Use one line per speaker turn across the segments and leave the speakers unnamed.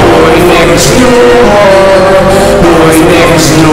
boy next door, boy next door,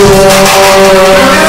Boy next door